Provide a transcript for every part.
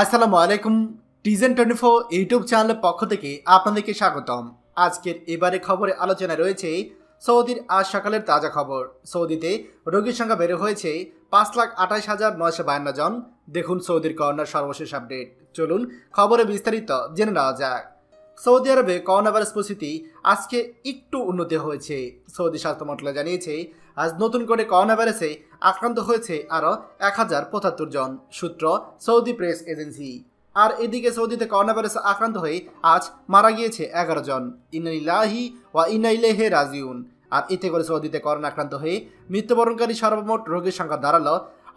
আসসালামু আলাইকুম টিজেন twenty four YouTube চ্যানেলের পক্ষ থেকে আপনাদেরকে স্বাগতম। আজকের এবারে খবরে আলোচনায় রয়েছে সৌদির আজ সকালের তাজা খবর। সৌদিতে রোগীর সংখ্যা বেড়ে হয়েছে পাঁচ লাখ আঠাশ হাজার নয়শো বায়ান্ন জন। দেখুন সৌদির করোনার সর্বশেষ আপডেট। চলুন খবরে বিস্তারিত জেনে নেওয়া যাক। সৌদি আরবে করোনা ভাইরাস পরিস্থিতি আজকে একটু উন্নতি হয়েছে। সৌদি স্বাস্থ্য মন্ত্রণালয় জানিয়েছে, আজ নতুন করে করোনা ভাইরাসে আক্রান্ত হয়েছে আরও এক হাজার পঁচাত্তর জন, সূত্র সৌদি প্রেস এজেন্সি। আর এদিকে সৌদিতে করোনা ভাইরাসে আক্রান্ত হয়ে আজ মারা গিয়েছে এগারো জন। ইনাইলাহি ওয়া ইনাইলেহে রাজিউন। আর এতে করে সৌদিতে করোনা আক্রান্ত হয়ে মৃত্যুবরণকারী সর্বমোট রোগীর সংখ্যা দাঁড়াল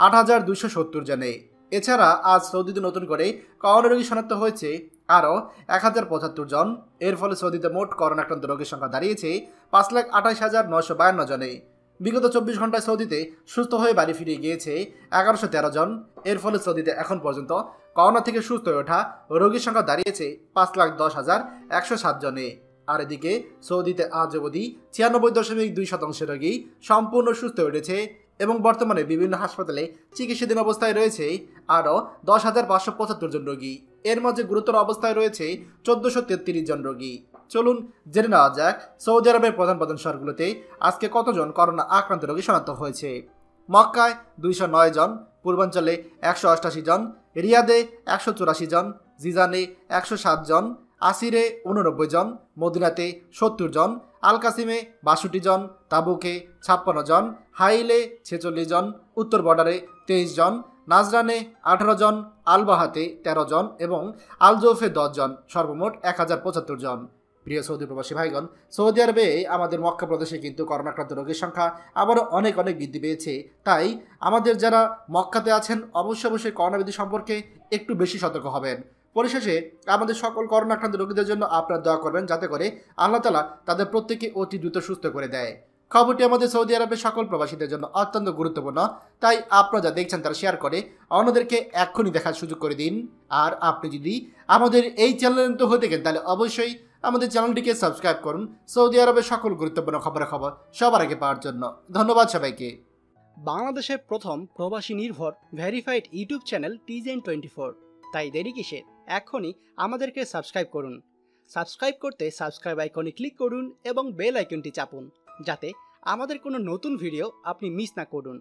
আট হাজার দুশো সত্তর জনে। এছাড়া আজ সৌদিতে নতুন করে করোনা রোগী শনাক্ত হয়েছে আরও এক হাজার পঁচাত্তর জন। এর ফলে সৌদিতে মোট করোনা আক্রান্ত রোগীর সংখ্যা দাঁড়িয়েছে পাঁচ লাখ আঠাশ হাজার নশো বায়ান্ন জনে। বিগত চব্বিশ ঘন্টায় সৌদিতে সুস্থ হয়ে বাড়ি ফিরে গিয়েছে এগারোশো তেরো জন। এর ফলে সৌদিতে এখন পর্যন্ত করোনা থেকে সুস্থ হয়ে ওঠা রোগীর সংখ্যা দাঁড়িয়েছে পাঁচ লাখ দশ হাজার একশো সাত জনে। আর এদিকে সৌদিতে আজ অবধি ছিয়ানব্বই দশমিক দুই শতাংশ রোগী সম্পূর্ণ সুস্থ হয়ে উঠেছে এবং বর্তমানে বিভিন্ন হাসপাতালে চিকিৎসাধীন অবস্থায় রয়েছে আরও দশ হাজার পাঁচশো পঁচাত্তর জন রোগী। এর মাঝে গুরুতর অবস্থায় রয়েছে চোদ্দশো তেত্রিশ জন রোগী। চলুন জেনে নেওয়া যাক, সৌদি আরবের প্রধান প্রধান শহরগুলোতে আজকে কতজন করোনা আক্রান্ত রোগী শনাক্ত হয়েছে? মক্কায় দুইশো নয় জন, পূর্বাঞ্চলে একশো অষ্টাশি জন, রিয়াদে একশো চুরাশি জন, জিজানে একশো সাত জন আসিরে উননব্বই জন, মদিনাতে সত্তর জন আল কাসিমে বাষট্টি জন, তাবুকে ছাপ্পান্ন জন, হাইলে ছেচল্লিশ জন, উত্তর বর্ডারে তেইশ জন, নাজরানে আঠারো জন, আলবাহাতে তেরো জন এবং আলজৌফে দশ জন, সর্বমোট এক হাজার পঁচাত্তর জন। প্রিয় সৌদি প্রবাসী ভাইগণ, সৌদি আরবে আমাদের মক্কা প্রদেশে কিন্তু করোনাক্রান্ত রোগীর সংখ্যা আবারও অনেক অনেক বৃদ্ধি পেয়েছে। তাই আমাদের যারা মক্কাতে আছেন, অবশ্যই অবশ্যই করোনা বিধি সম্পর্কে একটু বেশি সতর্ক হবেন। পরিশেষে আমাদের সকল করোনা আক্রান্ত রোগীদের জন্য আপনারা দোয়া করবেন, যাতে করে আল্লাহ তালা তাদের প্রত্যেকে অতি দ্রুত সুস্থ করে দেয়। খবরটি আমাদের সৌদি আরবের সকল প্রবাসীদের জন্য অত্যন্ত গুরুত্বপূর্ণ। তাই আপনারা যা দেখছেন তারা শেয়ার করে, অন্যদেরকে এক্ষুনি দেখার সুযোগ করে দিন। আর আপনি যদি আমাদের এই চ্যানেল তো হয়ে থাকেন, তাহলে অবশ্যই আমাদের চ্যানেলটিকে সাবস্ক্রাইব করুন। সৌদি আরবের সকল গুরুত্বপূর্ণ খবরের খবর সবার আগে পাওয়ার জন্য। ধন্যবাদ সবাইকে। বাংলাদেশের প্রথম প্রবাসী নির্ভর ভেরিফাইড ইউটিউব চ্যানেল টিজেন টোয়েন্টি ফোর তাই দেরি কিসে এখনই আমাদেরকে সাবস্ক্রাইব করুন। সাবস্ক্রাইব করতে সাবস্ক্রাইব আইকনে ক্লিক করুন এবং বেল আইকনটি চাপুন, যাতে আমাদের কোনো নতুন ভিডিও আপনি মিস না করুন।